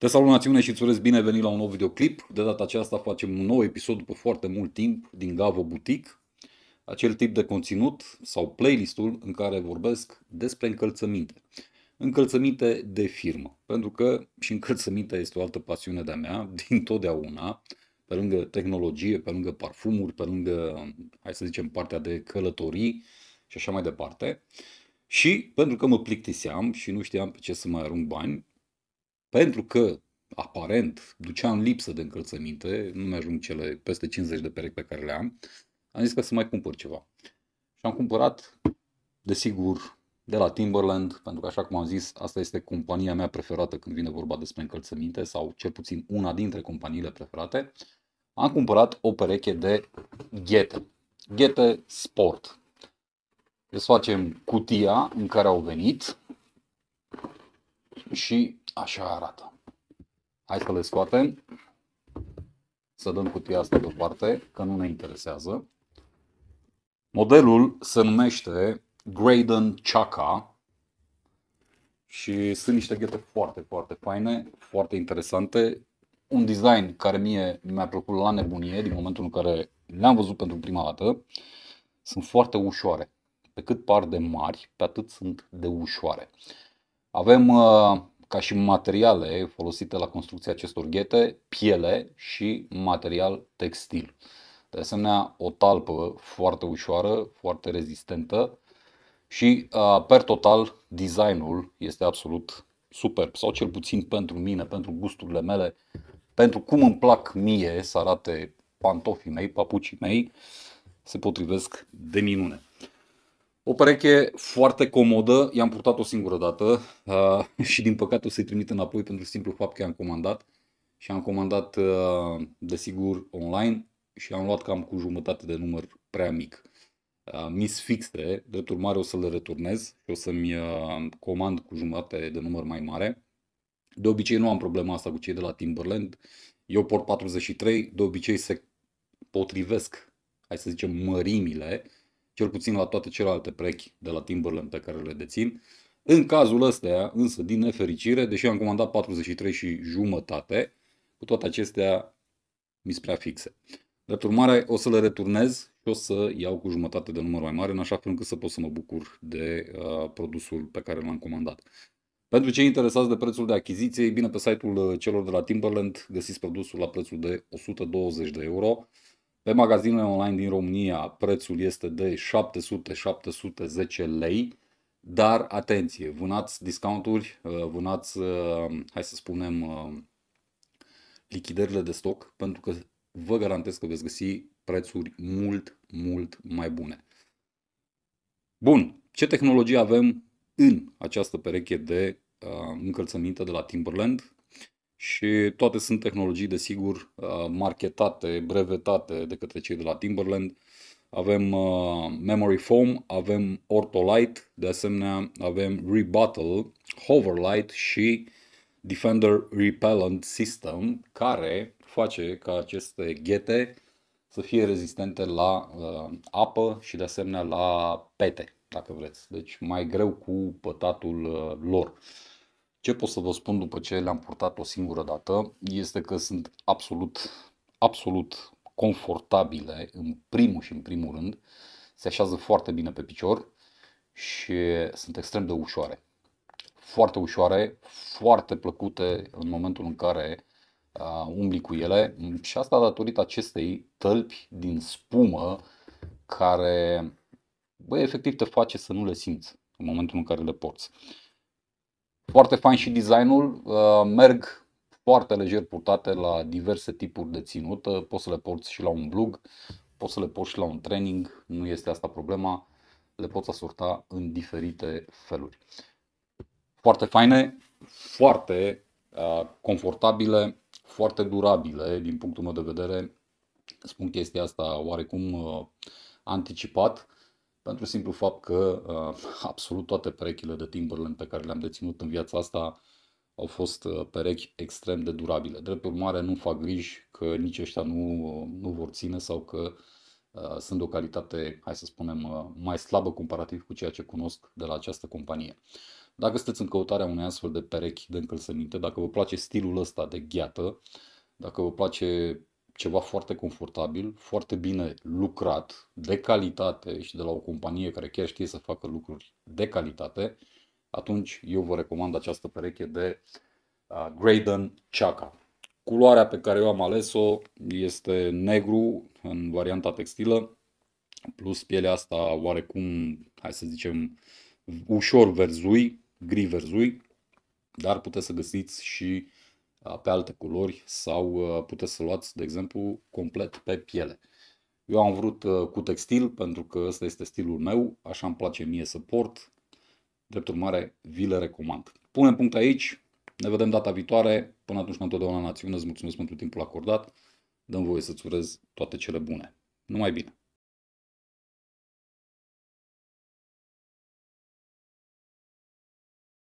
Te salut națiune și îți urez bine venit la un nou videoclip. De data aceasta facem un nou episod după foarte mult timp din Gavo Boutique. Acel tip de conținut sau playlistul în care vorbesc despre încălțăminte. Încălțăminte de firmă. Pentru că și încălțămintea este o altă pasiune de-a mea din totdeauna. Pe lângă tehnologie, pe lângă parfumuri, pe lângă, hai să zicem, partea de călătorii și așa mai departe. Și pentru că mă plictiseam și nu știam pe ce să mai arunc bani, pentru că aparent duceam lipsă de încălțăminte, nu mi-ajung cele peste 50 de perechi pe care le am, am zis că să mai cumpăr ceva. Și am cumpărat, desigur, de la Timberland, pentru că așa cum am zis, asta este compania mea preferată când vine vorba despre încălțăminte, sau cel puțin una dintre companiile preferate, am cumpărat o pereche de ghete. Ghete Sport. Desfacem cutia în care au venit și Așa arată. Hai să le scoatem. Să dăm cutia asta deoparte, că nu ne interesează. Modelul se numește Graydon Chaka și sunt niște ghete foarte, foarte faine, foarte interesante. Un design care mie mi-a plăcut la nebunie din momentul în care le-am văzut pentru prima dată. Sunt foarte ușoare. Pe cât par de mari, pe atât sunt de ușoare. Avem uh, ca și materiale folosite la construcția acestor ghete, piele și material textil. De asemenea, o talpă foarte ușoară, foarte rezistentă și per total designul este absolut superb sau cel puțin pentru mine, pentru gusturile mele, pentru cum îmi plac mie să arate pantofii mei, papucii mei, se potrivesc de minune. O pereche foarte comodă, i-am purtat o singură dată uh, și din păcate o să-i trimit înapoi pentru simplu fapt că am comandat și am comandat uh, desigur online și am luat cam cu jumătate de număr prea mic. Uh, misfixe, drept urmare o să le returnez și o să-mi uh, comand cu jumătate de număr mai mare. De obicei nu am problema asta cu cei de la Timberland. Eu port 43, de obicei se potrivesc, hai să zicem, mărimile cel puțin la toate celelalte prechi de la Timberland pe care le dețin. În cazul ăsta, însă, din nefericire, deși am comandat 43 și jumătate, cu toate acestea mi prea fixe. De urmare, o să le returnez și o să iau cu jumătate de număr mai mare, în așa fel încât să pot să mă bucur de uh, produsul pe care l-am comandat. Pentru cei interesați de prețul de achiziție, bine, pe site-ul uh, celor de la Timberland găsiți produsul la prețul de 120 de euro. Pe magazinele online din România prețul este de 700-710 lei, dar atenție, vânați discounturi, uh, vânați, uh, hai să spunem, uh, lichidările de stoc, pentru că vă garantez că veți găsi prețuri mult, mult mai bune. Bun, ce tehnologie avem în această pereche de uh, încălțăminte de la Timberland? Și toate sunt tehnologii, desigur, uh, marketate, brevetate de către cei de la Timberland. Avem uh, Memory Foam, avem Ortolite, de asemenea avem Rebuttal, Hoverlight și Defender Repellent System, care face ca aceste ghete să fie rezistente la uh, apă și de asemenea la pete, dacă vreți. Deci mai greu cu pătatul uh, lor. Ce pot să vă spun după ce le-am purtat o singură dată este că sunt absolut, absolut confortabile în primul și în primul rând. Se așează foarte bine pe picior și sunt extrem de ușoare. Foarte ușoare, foarte plăcute în momentul în care uh, umbli cu ele și asta datorită acestei tălpi din spumă care, bă, efectiv te face să nu le simți în momentul în care le porți. Foarte fain și designul, uh, merg foarte lejer purtate la diverse tipuri de ținut, uh, poți să le porți și la un blug, poți să le porți și la un training, nu este asta problema, le poți asorta în diferite feluri. Foarte faine, foarte uh, confortabile, foarte durabile din punctul meu de vedere. Spun chestia asta oarecum uh, anticipat pentru simplu fapt că uh, absolut toate perechile de Timberland pe care le-am deținut în viața asta au fost uh, perechi extrem de durabile. Drept urmare, nu fac griji că nici ăștia nu, nu vor ține sau că uh, sunt de o calitate, hai să spunem, uh, mai slabă comparativ cu ceea ce cunosc de la această companie. Dacă sunteți în căutarea unei astfel de perechi de încălțăminte, dacă vă place stilul ăsta de gheată, dacă vă place ceva foarte confortabil, foarte bine lucrat, de calitate și de la o companie care chiar știe să facă lucruri de calitate, atunci eu vă recomand această pereche de uh, Graydon Chaka. Culoarea pe care eu am ales-o este negru în varianta textilă, plus pielea asta oarecum, hai să zicem, ușor verzui, gri verzui, dar puteți să găsiți și pe alte culori sau puteți să luați, de exemplu, complet pe piele. Eu am vrut cu textil pentru că ăsta este stilul meu, așa îmi place mie să port. Drept urmare, vi le recomand. Punem punct aici, ne vedem data viitoare. Până atunci, ca întotdeauna națiune, îți mulțumesc pentru timpul acordat. Dăm voie să-ți urez toate cele bune. Numai bine!